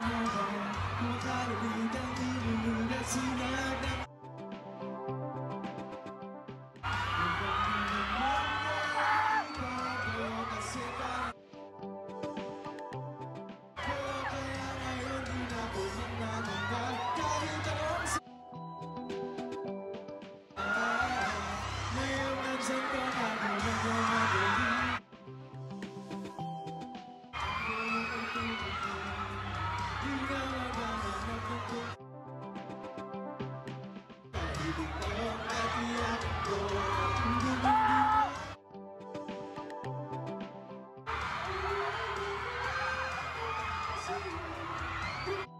「もこの体に限りが素直」ピッ!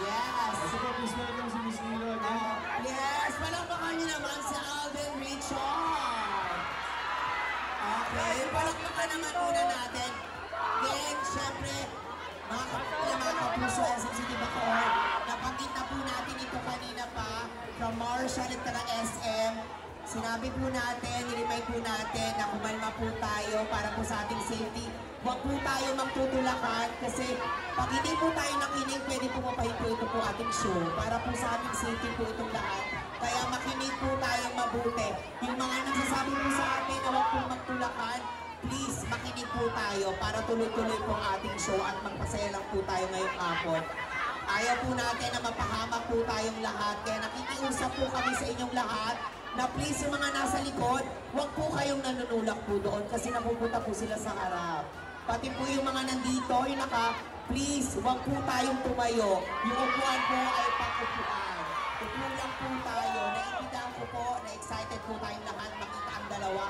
Yes! Kasi po, please welcome si Miss Nilo again. Yes! Palakpakan niyo naman si Alvin Richard! Okay, palakpakan naman muna natin. Then, syempre, mga kapatid, mga kapuso, SM City Bacoor, nabanggit na po natin ito kanina pa from Marshall at SM. Sinabi po natin, niremind po natin na kumalma po tayo para po sa ating safety. Huwag po tayo magtutulakan kasi pag hindi po tayo nakinig, pwede po mapahinto ito po ating show para po sa ating safety po itong lahat. Kaya makinig po tayong mabuti. Yung mga nagsasabi po sa atin na huwag po magtulakan, please makinig po tayo para tuloy-tuloy po ang ating show at magpasaya lang po tayo ngayong hapon. Ayaw po natin na mapahamak po tayong lahat. Kaya nakikiusap po kami sa inyong lahat na please yung mga nasa likod, huwag po kayong nanunulak po doon kasi napupunta po sila sa harap. Pati po yung mga nandito, yung naka, please, huwag po tayong tumayo. Yung upuan po ay pag-upuan. Upo lang po tayo. Naiintindihan ko po, na-excited po tayong lahat makita ang dalawa.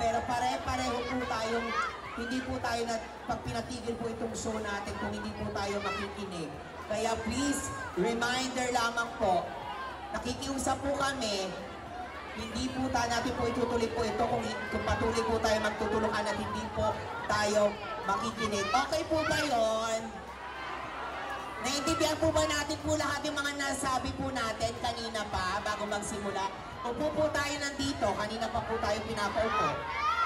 Pero pare-pareho po tayong, hindi po tayo na, pag pinatigil po itong show natin kung hindi po tayo makikinig. Kaya please, reminder lamang po, nakikiusap po kami, hindi po ta natin po itutuloy po ito kung, kung patuloy po tayo magtutulungan at hindi po tayo makikinig. Okay po ba yon? Naintindihan po ba natin po lahat yung mga nasabi po natin kanina pa bago magsimula? Upo po tayo nandito, kanina pa po tayo pinapaupo.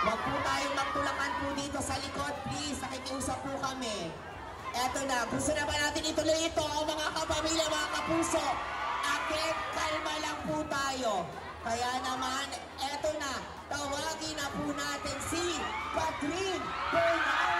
Huwag po tayong magtulakan po dito sa likod, please. Nakikiusap po kami. Eto na, gusto na ba natin ituloy ito, mga kapamilya, mga kapuso? Akit, kalma lang po tayo. Kaya naman, eto na, tawagin na po natin si Catherine Bernardo.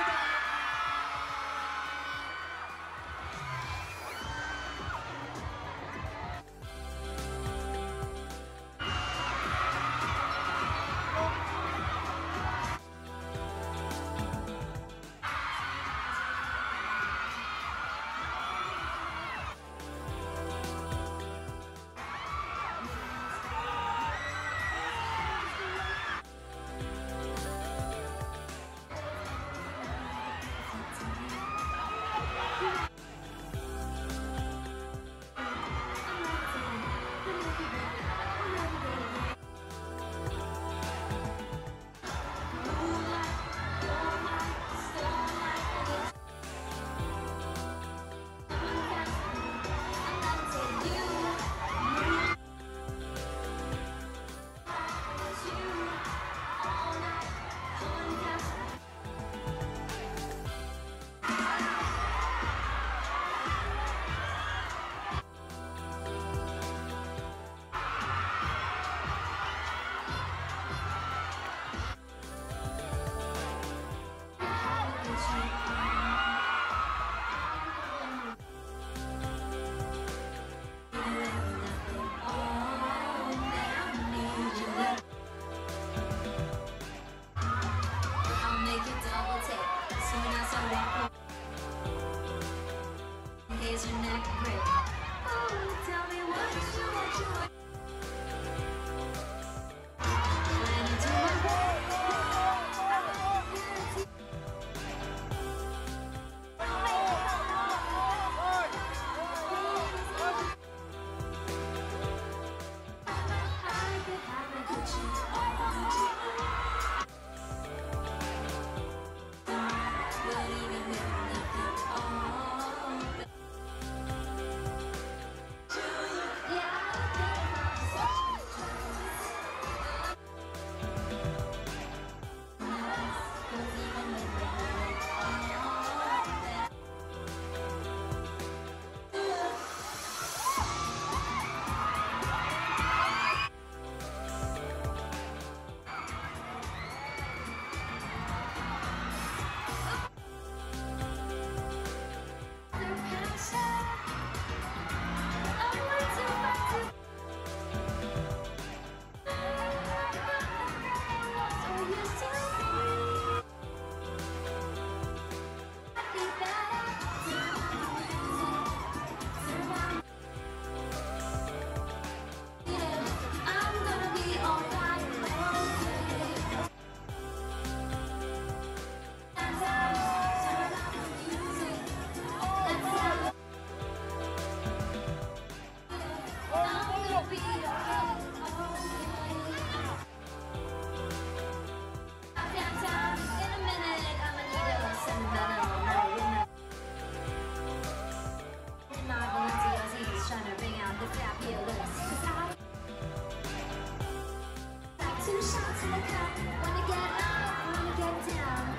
two shots in a cup. Wanna get up, wanna get down.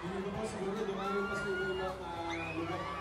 Yung iba po siguro, dumami pa siguro ng uh, lugar.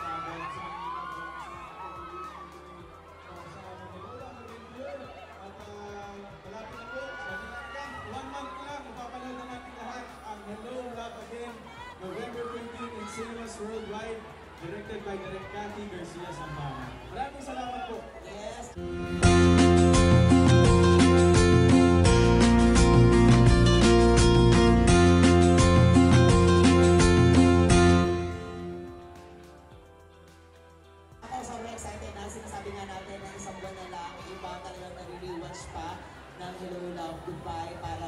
by, by